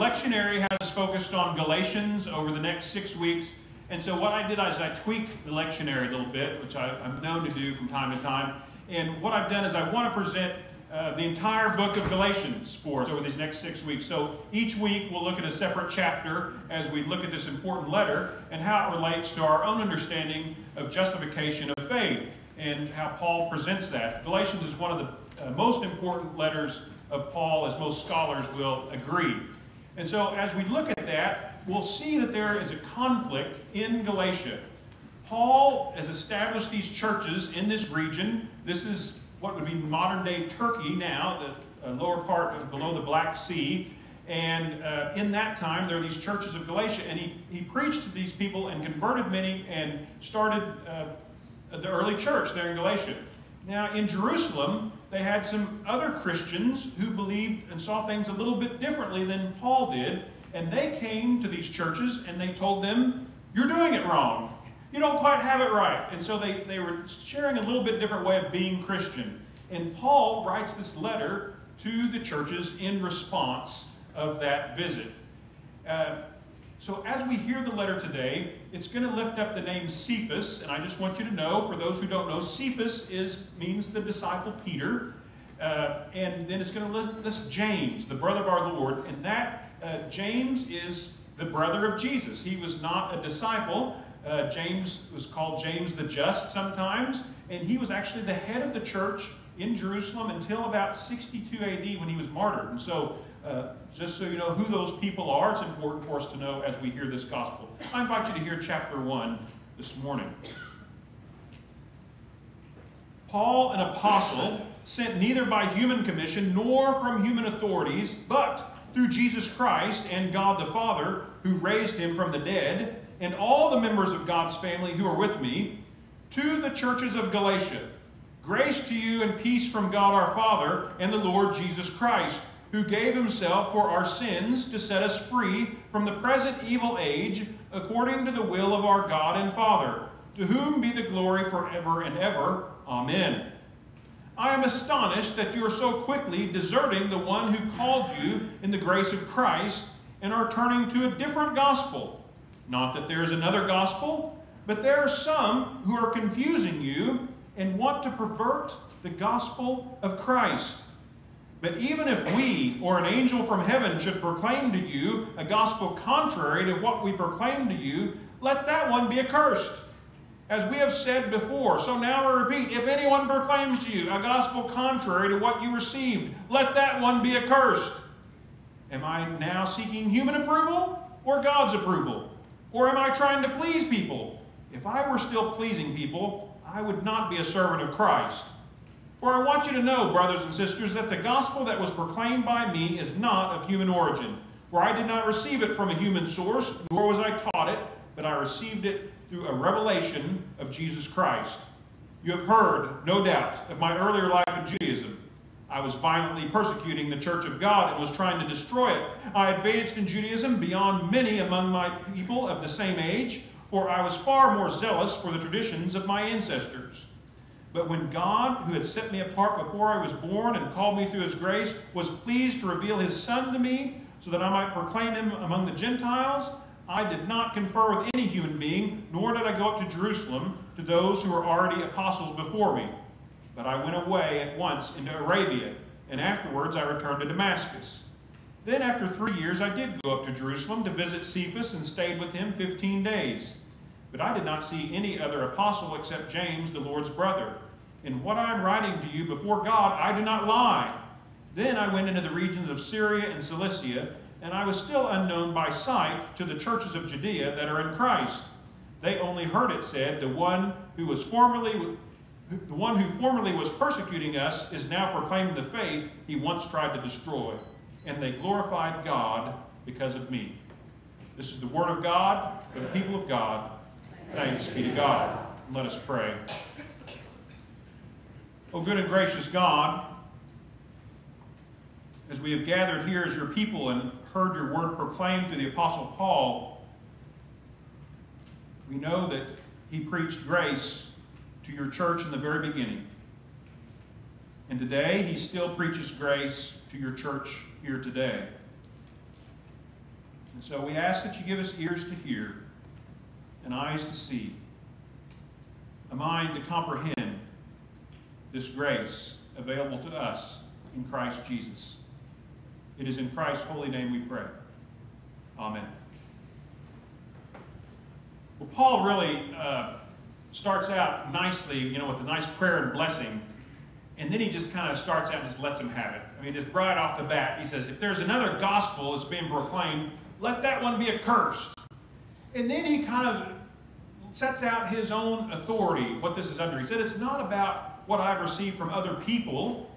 lectionary has focused on Galatians over the next six weeks. And so what I did is I tweaked the lectionary a little bit, which I, am known to do from time to time. And what I've done is I want to present uh, the entire book of Galatians for us over these next six weeks. So each week we'll look at a separate chapter as we look at this important letter and how it relates to our own understanding of justification of faith and how Paul presents that. Galatians is one of the uh, most important letters of Paul, as most scholars will agree. And so as we look at that, we'll see that there is a conflict in Galatia. Paul has established these churches in this region. This is what would be modern day Turkey now, the uh, lower part of, below the Black Sea. And uh, in that time, there are these churches of Galatia, and he, he preached to these people and converted many and started uh, the early church there in Galatia. Now, in Jerusalem, they had some other Christians who believed and saw things a little bit differently than Paul did, and they came to these churches and they told them, You're doing it wrong. You don't quite have it right. And so they, they were sharing a little bit different way of being Christian. And Paul writes this letter to the churches in response of that visit. Uh, so as we hear the letter today, it's going to lift up the name Cephas, and I just want you to know, for those who don't know, Cephas is means the disciple Peter, uh, and then it's going to list, list, James, the brother of our Lord, and that uh, James is the brother of Jesus. He was not a disciple. Uh, James was called James the Just sometimes, and he was actually the head of the church in Jerusalem until about 62 AD when he was martyred. And so uh, just so you know who those people are, it's important for us to know as we hear this gospel. I invite you to hear chapter 1 this morning. Paul, an apostle, sent neither by human commission nor from human authorities, but through Jesus Christ and God the Father, who raised him from the dead, and all the members of God's family who are with me, to the churches of Galatia. Grace to you and peace from God our Father and the Lord Jesus Christ who gave himself for our sins to set us free from the present evil age, according to the will of our God and Father, to whom be the glory forever and ever. Amen. I am astonished that you are so quickly deserting the one who called you in the grace of Christ and are turning to a different gospel. Not that there is another gospel, but there are some who are confusing you and want to pervert the gospel of Christ. But even if we or an angel from heaven should proclaim to you a gospel contrary to what we proclaim to you, let that one be accursed. As we have said before, so now I repeat, if anyone proclaims to you a gospel contrary to what you received, let that one be accursed. Am I now seeking human approval or God's approval? Or am I trying to please people? If I were still pleasing people, I would not be a servant of Christ. For I want you to know, brothers and sisters, that the gospel that was proclaimed by me is not of human origin. For I did not receive it from a human source, nor was I taught it, but I received it through a revelation of Jesus Christ. You have heard, no doubt, of my earlier life in Judaism. I was violently persecuting the church of God and was trying to destroy it. I advanced in Judaism beyond many among my people of the same age, for I was far more zealous for the traditions of my ancestors. But when God, who had set me apart before I was born and called me through his grace, was pleased to reveal his Son to me so that I might proclaim him among the Gentiles, I did not confer with any human being, nor did I go up to Jerusalem to those who were already apostles before me. But I went away at once into Arabia, and afterwards I returned to Damascus. Then after three years I did go up to Jerusalem to visit Cephas and stayed with him fifteen days. But I did not see any other apostle except James, the Lord's brother. In what I am writing to you before God, I do not lie. Then I went into the regions of Syria and Cilicia, and I was still unknown by sight to the churches of Judea that are in Christ. They only heard it said, the one who was formerly the one who formerly was persecuting us is now proclaiming the faith he once tried to destroy. And they glorified God because of me. This is the word of God for the people of God. Thanks be to God. Let us pray. Oh, good and gracious God, as we have gathered here as your people and heard your word proclaimed through the Apostle Paul, we know that he preached grace to your church in the very beginning. And today, he still preaches grace to your church here today. And so we ask that you give us ears to hear and eyes to see, a mind to comprehend this grace available to us in Christ Jesus. It is in Christ's holy name we pray. Amen. Well, Paul really uh, starts out nicely, you know, with a nice prayer and blessing, and then he just kind of starts out and just lets them have it. I mean, just right off the bat, he says, if there's another gospel that's being proclaimed, let that one be accursed. And then he kind of sets out his own authority, what this is under. He said, it's not about what I've received from other people,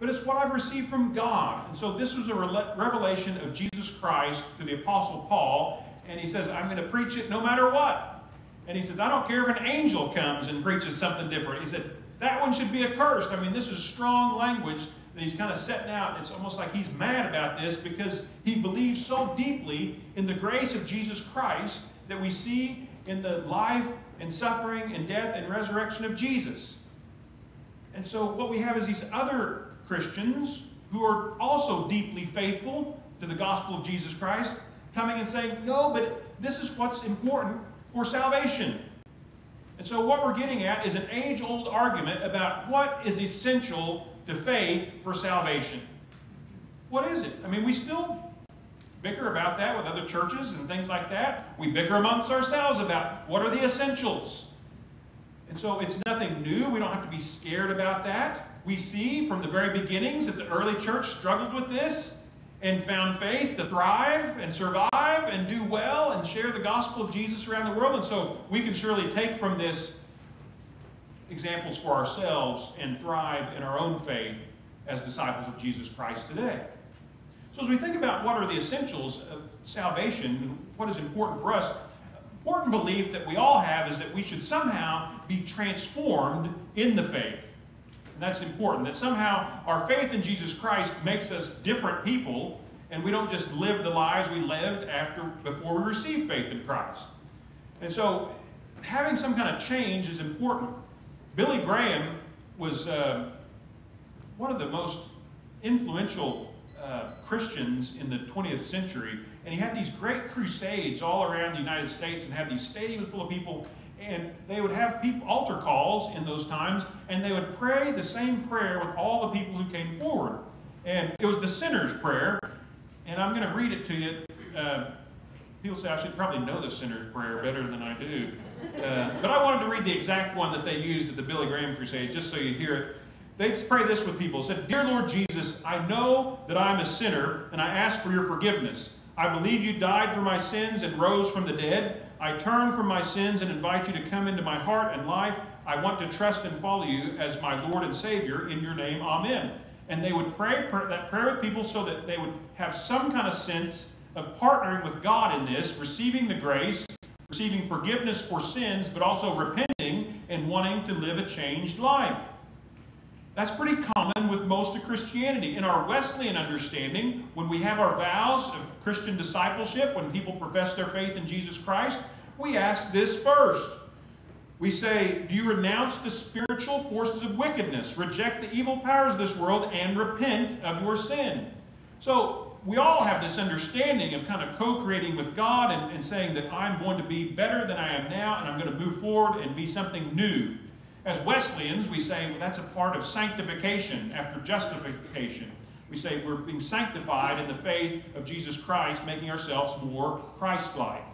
but it's what I've received from God. And so this was a revelation of Jesus Christ to the Apostle Paul, and he says, I'm going to preach it no matter what. And he says, I don't care if an angel comes and preaches something different. He said, that one should be accursed. I mean, this is strong language that he's kind of setting out. It's almost like he's mad about this because he believes so deeply in the grace of Jesus Christ that we see in the life and suffering and death and resurrection of Jesus. And so what we have is these other Christians who are also deeply faithful to the gospel of Jesus Christ coming and saying, no, but this is what's important for salvation. And so what we're getting at is an age-old argument about what is essential to faith for salvation. What is it? I mean, we still bicker about that with other churches and things like that. We bicker amongst ourselves about what are the essentials. And so it's nothing new. We don't have to be scared about that. We see from the very beginnings that the early church struggled with this and found faith to thrive and survive and do well and share the gospel of Jesus around the world. And so we can surely take from this examples for ourselves and thrive in our own faith as disciples of Jesus Christ today. So as we think about what are the essentials of salvation, what is important for us, important belief that we all have is that we should somehow be transformed in the faith. And that's important, that somehow our faith in Jesus Christ makes us different people, and we don't just live the lives we lived after before we received faith in Christ. And so having some kind of change is important. Billy Graham was uh, one of the most influential uh, Christians in the 20th century, and he had these great crusades all around the United States and had these stadiums full of people, and they would have people altar calls in those times, and they would pray the same prayer with all the people who came forward. And it was the sinner's prayer, and I'm going to read it to you. Uh, people say I should probably know the sinner's prayer better than I do. Uh, but I wanted to read the exact one that they used at the Billy Graham Crusade, just so you hear it. They pray this with people. It said, Dear Lord Jesus, I know that I am a sinner, and I ask for your forgiveness. I believe you died for my sins and rose from the dead. I turn from my sins and invite you to come into my heart and life. I want to trust and follow you as my Lord and Savior. In your name, amen. And they would pray that prayer with people so that they would have some kind of sense of partnering with God in this, receiving the grace, receiving forgiveness for sins, but also repenting and wanting to live a changed life. That's pretty common with most of Christianity. In our Wesleyan understanding, when we have our vows of Christian discipleship, when people profess their faith in Jesus Christ, we ask this first. We say, Do you renounce the spiritual forces of wickedness, reject the evil powers of this world, and repent of your sin? So, we all have this understanding of kind of co-creating with God and, and, saying that I'm going to be better than I am now and I'm going to move forward and be something new. As Wesleyans, we say well, that's a part of sanctification after justification. We say we're being sanctified in the faith of Jesus Christ, making ourselves more Christ-like.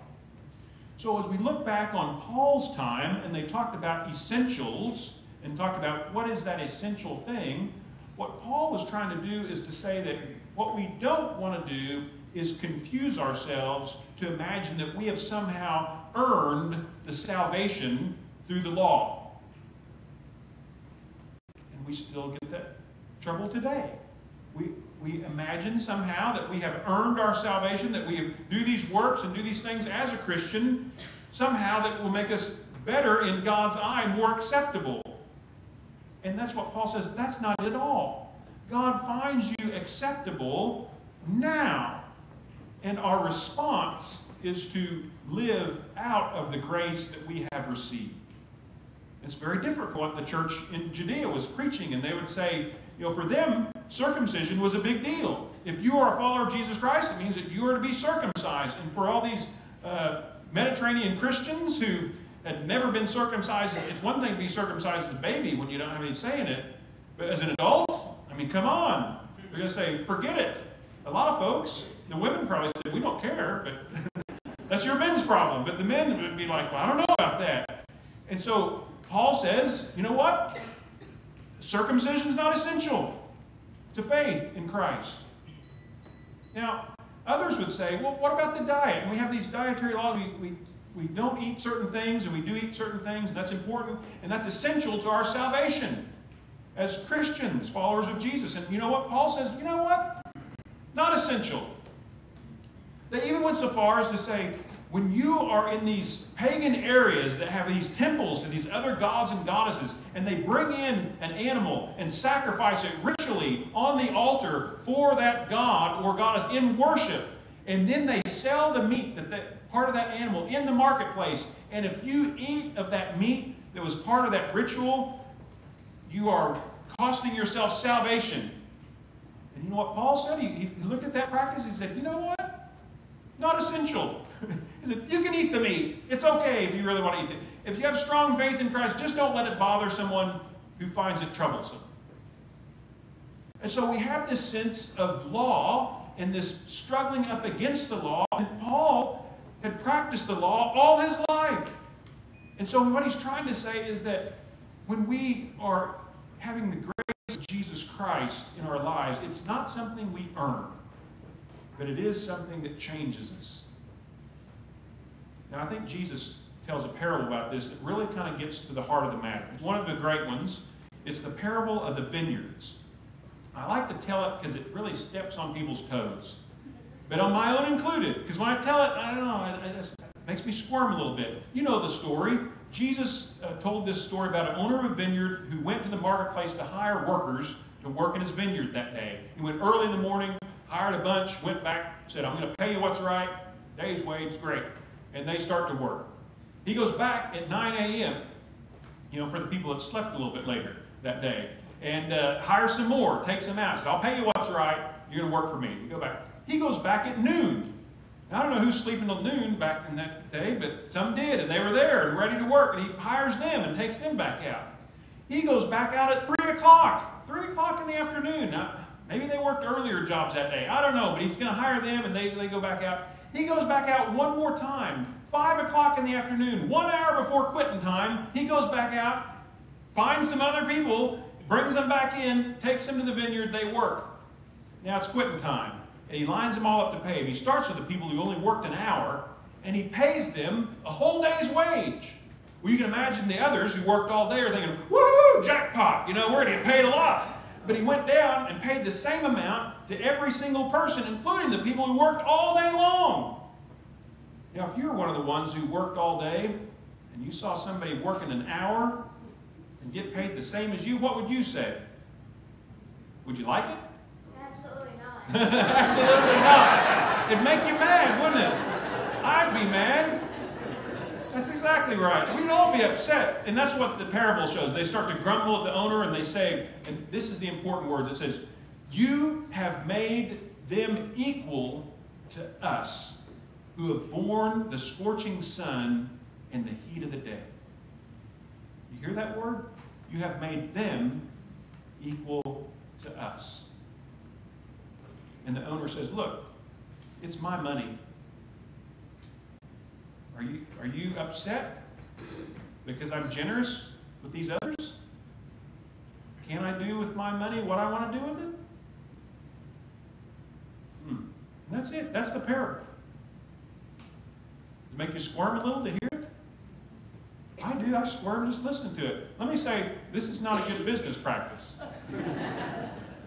So as we look back on Paul's time, and they talked about essentials, and talked about what is that essential thing, what Paul was trying to do is to say that what we don't want to do is confuse ourselves to imagine that we have somehow earned the salvation through the law. We still get that trouble today. We, we imagine somehow that we have earned our salvation, that we do these works and do these things as a Christian, somehow that will make us better in God's eye, more acceptable. And that's what Paul says, that's not at all. God finds you acceptable now. And our response is to live out of the grace that we have received. It's very different from what the church in Judea was preaching. And they would say, you know, for them, circumcision was a big deal. If you are a follower of Jesus Christ, it means that you are to be circumcised. And for all these uh, Mediterranean Christians who had never been circumcised, it's one thing to be circumcised as a baby when you don't have any say in it, but as an adult, I mean, come on. They're going to say, forget it. A lot of folks, the women probably said, we don't care, but that's your men's problem. But the men would be like, well, I don't know about that. And so Paul says, you know what? Circumcision is not essential to faith in Christ. Now, others would say, well, what about the diet? And we have these dietary laws. We, we, we don't eat certain things, and we do eat certain things, that's important, and that's essential to our salvation as Christians, followers of Jesus. And you know what? Paul says, you know what? Not essential. They even went so far as to say, when you are in these pagan areas that have these temples to these other gods and goddesses, and they bring in an animal and sacrifice it ritually on the altar for that god or goddess in worship, and then they sell the meat, that, that part of that animal, in the marketplace, and if you eat of that meat that was part of that ritual, you are costing yourself salvation. And you know what Paul said? He, he looked at that practice. He said, you know what? Not essential. He said, you can eat the meat. It's okay if you really want to eat it. If you have strong faith in Christ, just don't let it bother someone who finds it troublesome. And so we have this sense of law and this struggling up against the law. And Paul had practiced the law all his life. And so what he's trying to say is that when we are having the grace of Jesus Christ in our lives, it's not something we earn, but it is something that changes us. Now, I think Jesus tells a parable about this that really kind of gets to the heart of the matter. It's one of the great ones. It's the parable of the vineyards. I like to tell it because it really steps on people's toes, but on my own included. Because when I tell it, I don't know, it, it makes me squirm a little bit. You know the story. Jesus uh, told this story about an owner of a vineyard who went to the marketplace to hire workers to work in his vineyard that day. He went early in the morning, hired a bunch, went back, said, I'm going to pay you what's right. Day's wage, great. And they start to work. He goes back at 9 a.m., you know, for the people that slept a little bit later that day, and uh, hires some more, takes them out. Said, I'll pay you what's right. You're going to work for me. You go back. He goes back at noon I don't know who's sleeping till noon back in that day, but some did, and they were there and ready to work, and he hires them and takes them back out. He goes back out at 3 o'clock, 3 o'clock in the afternoon. Now, maybe they worked earlier jobs that day. I don't know, but he's going to hire them, and they, they go back out. He goes back out one more time, 5 o'clock in the afternoon, one hour before quitting time. He goes back out, finds some other people, brings them back in, takes them to the vineyard, they work. Now it's quitting time and he lines them all up to pay. And he starts with the people who only worked an hour, and he pays them a whole day's wage. Well, you can imagine the others who worked all day are thinking, woohoo, jackpot, you know, we're going to get paid a lot. But he went down and paid the same amount to every single person, including the people who worked all day long. Now, if you were one of the ones who worked all day, and you saw somebody working an hour and get paid the same as you, what would you say? Would you like it? Absolutely not. Absolutely not. It'd make you mad, wouldn't it? I'd be mad. That's exactly right. We'd all be upset. And that's what the parable shows. They start to grumble at the owner and they say, and this is the important word that says, You have made them equal to us who have borne the scorching sun and the heat of the day. You hear that word? You have made them equal to us. And the owner says, Look, it's my money. Are you, are you upset because I'm generous with these others? Can I do with my money what I want to do with it? That's it. That's the parable. Does it make you squirm a little to hear it? I do. I squirm just listening to it. Let me say, this is not a good business practice.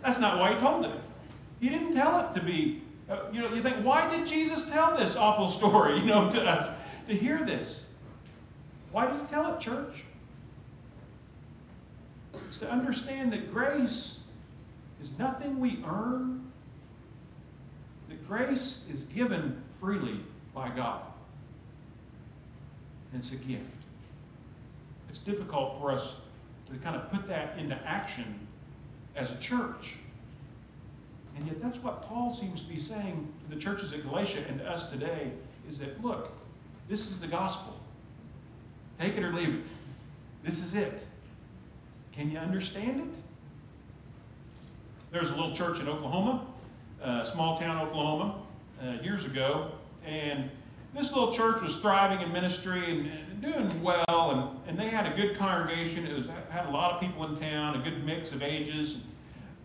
That's not why he told it. He didn't tell it to be, uh, you know, you think, why did Jesus tell this awful story, you know, to us, to hear this? Why did he tell it, church? It's to understand that grace is nothing we earn, that grace is given freely by God. It's a gift. It's difficult for us to kind of put that into action as a church. And yet that's what Paul seems to be saying to the churches at Galatia and to us today is that, look, this is the gospel. Take it or leave it. This is it. Can you understand it? There's a little church in Oklahoma, uh, small town Oklahoma, uh, years ago, and this little church was thriving in ministry and, and doing well, and, and they had a good congregation. It was, had a lot of people in town, a good mix of ages.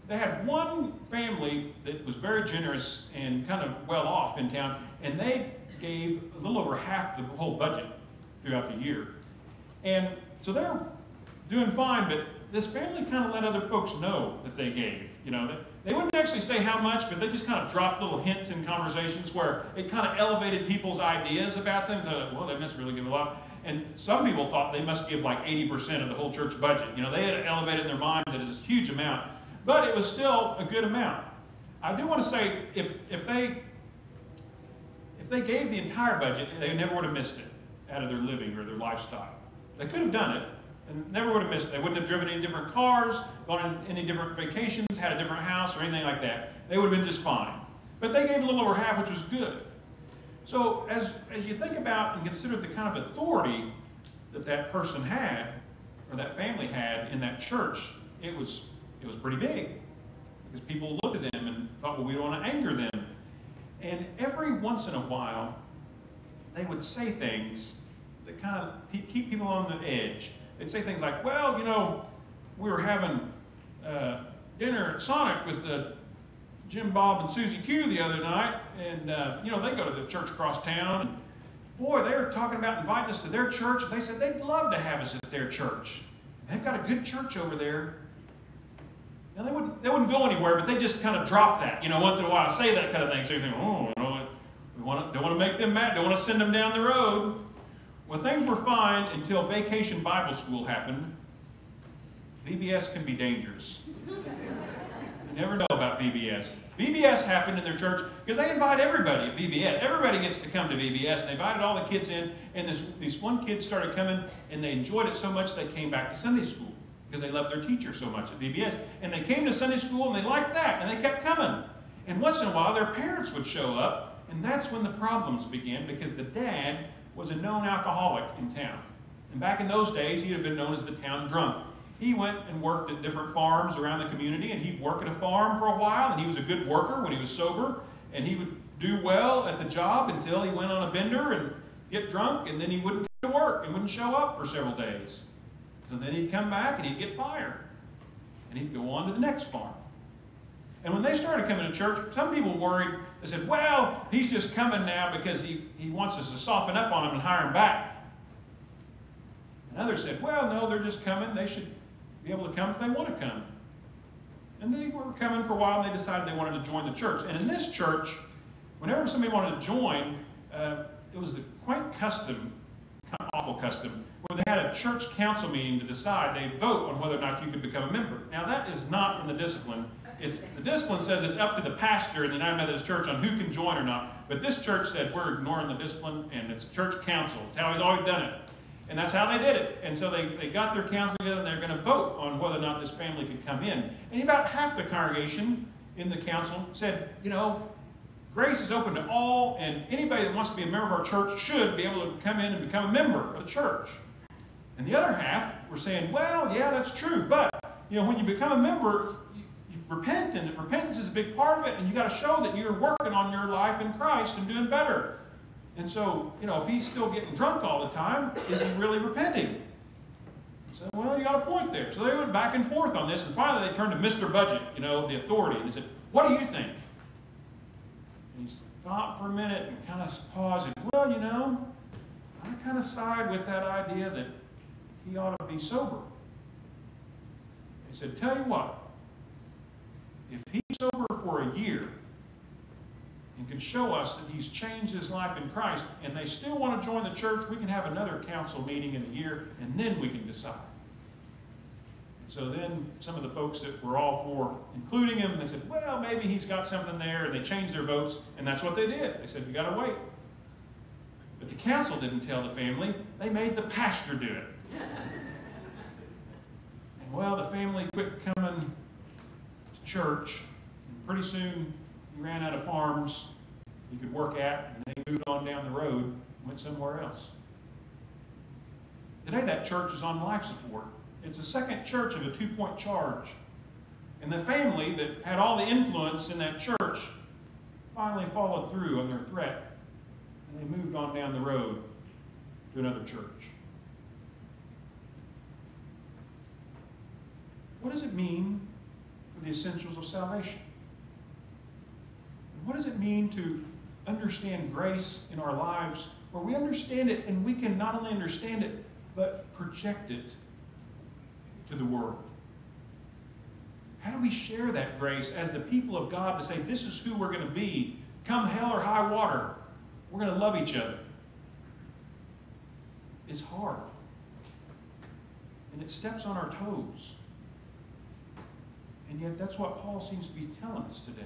They had one family that was very generous and kind of well off in town, and they gave a little over half the whole budget throughout the year. And so they're doing fine, but this family kind of let other folks know that they gave. You know, they wouldn't actually say how much, but they just kind of dropped little hints in conversations where it kind of elevated people's ideas about them. They're like, well, they must really give a lot. And some people thought they must give like 80% of the whole church budget. You know, they had elevated in their minds that it's a huge amount, but it was still a good amount. I do want to say, if, if they if they gave the entire budget, they never would have missed it out of their living or their lifestyle. They could have done it, and never would have missed it. They wouldn't have driven any different cars, gone on any different vacations, had a different house, or anything like that. They would have been just fine. But they gave a little over half, which was good. So as, as you think about and consider the kind of authority that that person had, or that family had in that church, it was, it was pretty big. Because people looked at them and thought, well, we don't want to anger them. And every once in a while, they would say things that kind of keep people on the edge. They'd say things like, well, you know, we were having uh, dinner at Sonic with the Jim Bob and Susie Q the other night, and uh, you know they go to the church across town. And boy, they were talking about inviting us to their church. They said they'd love to have us at their church. They've got a good church over there. Now they wouldn't they wouldn't go anywhere, but they just kind of drop that, you know, once in a while, say that kind of thing. So you think, oh, you know, we want to, don't want to make them mad, don't want to send them down the road. Well, things were fine until Vacation Bible School happened. VBS can be dangerous. you never know about VBS. VBS happened in their church because they invite everybody at VBS. Everybody gets to come to VBS, and they invited all the kids in. And this, these one kid started coming, and they enjoyed it so much they came back to Sunday school because they loved their teacher so much at VBS. And they came to Sunday school, and they liked that, and they kept coming. And once in a while, their parents would show up, and that's when the problems began because the dad was a known alcoholic in town. And back in those days, he had been known as the town drunk. He went and worked at different farms around the community, and he'd work at a farm for a while, and he was a good worker when he was sober, and he would do well at the job until he went on a bender and get drunk, and then he wouldn't come to work and wouldn't show up for several days. So then he'd come back and he'd get fired, and he'd go on to the next farm. And when they started coming to church, some people worried. They said, well, he's just coming now because he, he wants us to soften up on him and hire him back. And others said, well, no, they're just coming. They should be able to come if they want to come. And they were coming for a while and they decided they wanted to join the church. And in this church, whenever somebody wanted to join, uh, it was the quaint custom, kind of awful custom, where they had a church council meeting to decide, they vote on whether or not you could become a member. Now that is not in the discipline. It's, the discipline says it's up to the pastor in the United Methodist Church on who can join or not. But this church said we're ignoring the discipline and it's church council. It's how he's always done it. And that's how they did it. And so they, they got their council together and they're going to vote on whether or not this family could come in. And about half the congregation in the council said, you know, grace is open to all, and anybody that wants to be a member of our church should be able to come in and become a member of the church. And the other half were saying, well, yeah, that's true, but you know, when you become a member, repent, and repentance is a big part of it, and you got to show that you're working on your life in Christ and doing better. And so, you know, if he's still getting drunk all the time, is he really repenting? So, well, you got a point there. So they went back and forth on this, and finally they turned to Mr. Budget, you know, the authority, and they said, What do you think? And he stopped for a minute and kind of paused. And, well, you know, I kind of side with that idea that he ought to be sober. He said, Tell you what, if he's sober for a year, and can show us that he's changed his life in Christ, and they still want to join the church, we can have another council meeting in a year, and then we can decide. So then some of the folks that were all for including him, they said, well, maybe he's got something there, and they changed their votes, and that's what they did. They said, we got to wait. But the council didn't tell the family. They made the pastor do it. and well, the family quit coming church. And pretty soon, he ran out of farms he could work at, and they moved on down the road, went somewhere else. Today, that church is on life support. It's a second church of a two point charge. And the family that had all the influence in that church finally followed through on their threat, and they moved on down the road to another church. What does it mean the essentials of salvation? what does it mean to understand grace in our lives where we understand it and we can not only understand it, but project it to the world? How do we share that grace as the people of God to say, this is who we're going to be? Come hell or high water, we're going to love each other. It's hard. And it steps on our toes. And yet, that's what Paul seems to be telling us today.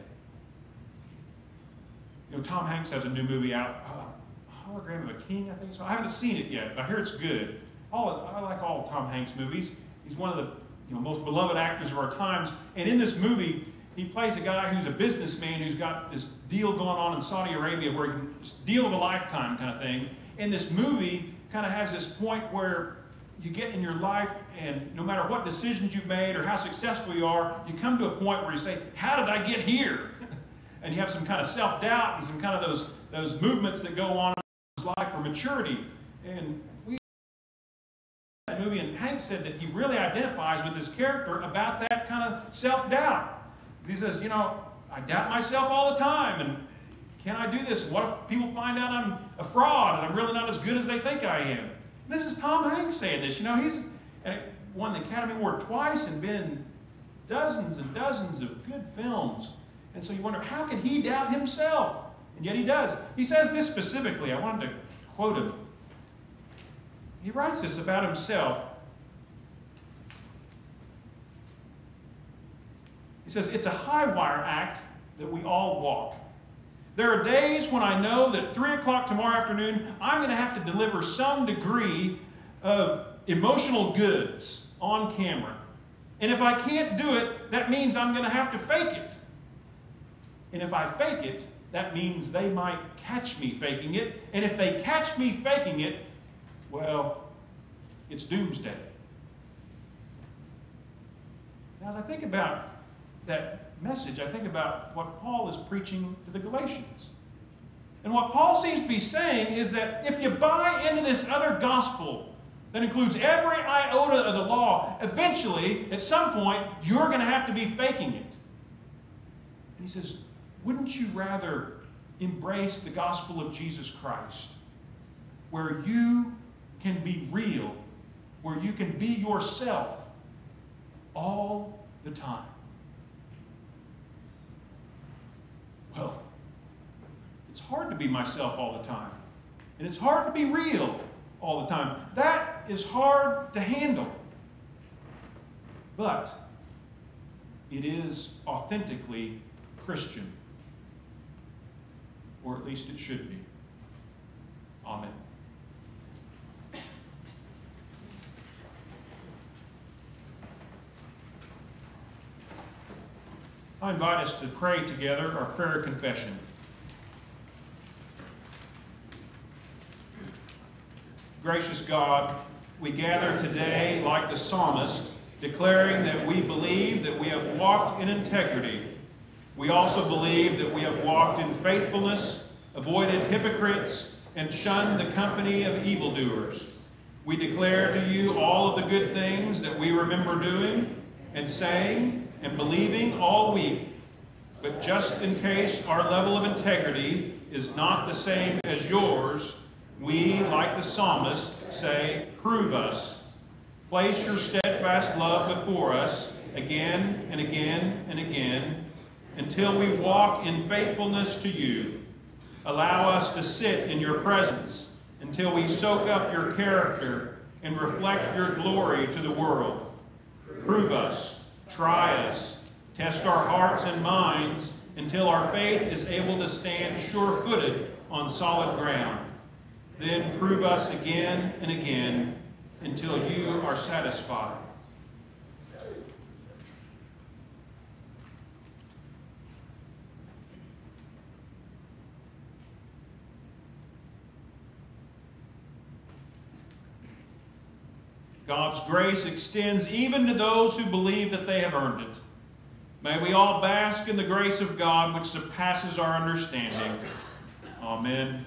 You know, Tom Hanks has a new movie out, uh, Hologram of a King, I think so. I haven't seen it yet, but I hear it's good. All, I like all Tom Hanks movies. He's one of the you know, most beloved actors of our times. And in this movie, he plays a guy who's a businessman who's got this deal going on in Saudi Arabia where he can, deal of a lifetime kind of thing. And this movie kind of has this point where you get in your life and no matter what decisions you've made or how successful you are, you come to a point where you say, how did I get here? and you have some kind of self-doubt and some kind of those, those movements that go on in life for maturity. And we that movie, and Hank said that he really identifies with this character about that kind of self-doubt. He says, you know, I doubt myself all the time, and can I do this? What if people find out I'm a fraud and I'm really not as good as they think I am? This is Tom Hanks saying this. You know, he's won the Academy Award twice and been in dozens and dozens of good films. And so you wonder, how can he doubt himself? And yet he does. He says this specifically. I wanted to quote him. He writes this about himself. He says, It's a high wire act that we all walk. There are days when I know that 3 o'clock tomorrow afternoon, I'm going to have to deliver some degree of emotional goods on camera. And if I can't do it, that means I'm going to have to fake it. And if I fake it, that means they might catch me faking it. And if they catch me faking it, well, it's doomsday. Now, as I think about that message, I think about what Paul is preaching to the Galatians. And what Paul seems to be saying is that if you buy into this other gospel that includes every iota of the law, eventually, at some point, you're going to have to be faking it. And he says, wouldn't you rather embrace the gospel of Jesus Christ, where you can be real, where you can be yourself all the time? Well, it's hard to be myself all the time. And it's hard to be real all the time. That is hard to handle. But it is authentically Christian or at least it should be. Amen. I invite us to pray together our prayer confession. Gracious God, we gather today like the psalmist, declaring that we believe that we have walked in integrity we also believe that we have walked in faithfulness, avoided hypocrites, and shunned the company of evildoers. We declare to you all of the good things that we remember doing and saying and believing all week. But just in case our level of integrity is not the same as yours, we, like the psalmist, say, Prove us. Place your steadfast love before us again and again and again until we walk in faithfulness to you. Allow us to sit in your presence until we soak up your character and reflect your glory to the world. Prove us, try us, test our hearts and minds until our faith is able to stand sure-footed on solid ground. Then prove us again and again until you are satisfied. God's grace extends even to those who believe that they have earned it. May we all bask in the grace of God which surpasses our understanding. Amen.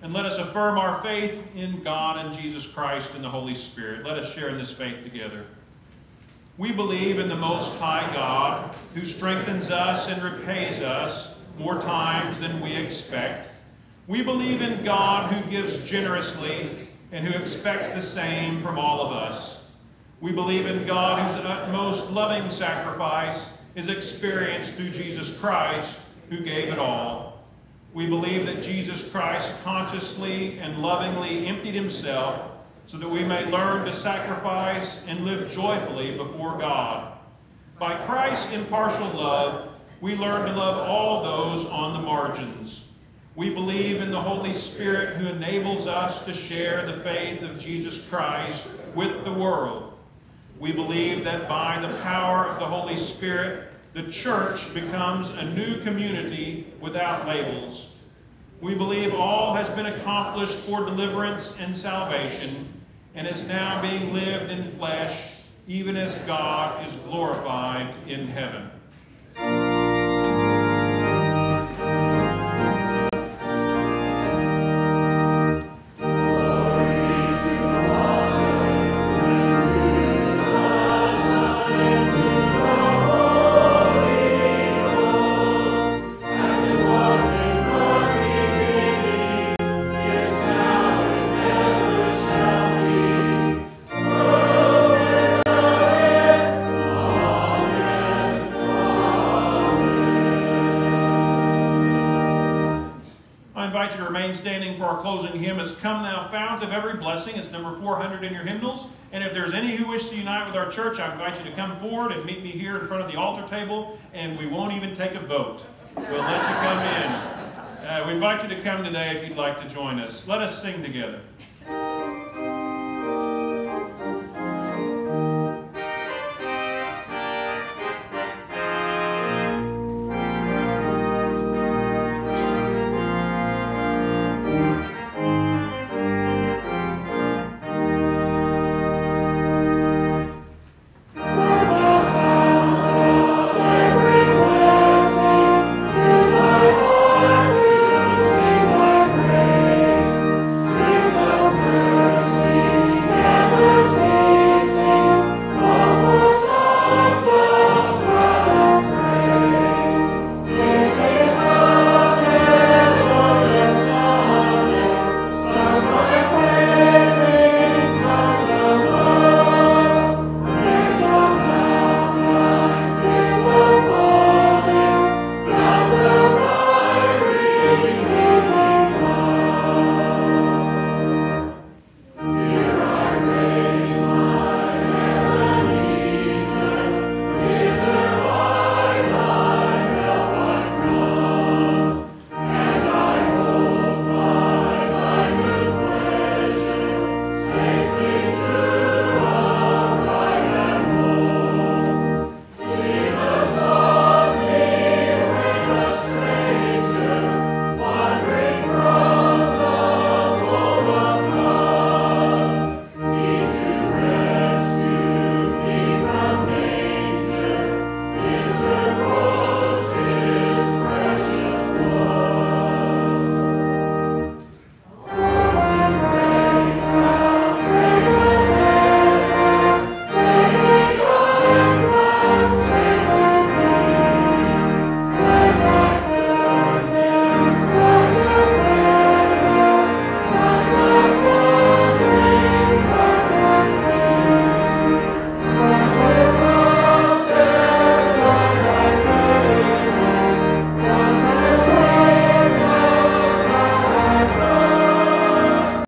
And let us affirm our faith in God and Jesus Christ and the Holy Spirit. Let us share in this faith together. We believe in the Most High God, who strengthens us and repays us more times than we expect. We believe in God who gives generously and who expects the same from all of us. We believe in God whose utmost loving sacrifice is experienced through Jesus Christ, who gave it all. We believe that Jesus Christ consciously and lovingly emptied himself so that we may learn to sacrifice and live joyfully before God. By Christ's impartial love, we learn to love all those on the margins. We believe in the Holy Spirit who enables us to share the faith of Jesus Christ with the world. We believe that by the power of the Holy Spirit, the church becomes a new community without labels. We believe all has been accomplished for deliverance and salvation and is now being lived in flesh, even as God is glorified in heaven. Standing for our closing hymn. It's Come Thou Fount of Every Blessing. It's number 400 in your hymnals. And if there's any who wish to unite with our church, I invite you to come forward and meet me here in front of the altar table, and we won't even take a vote. We'll let you come in. Uh, we invite you to come today if you'd like to join us. Let us sing together.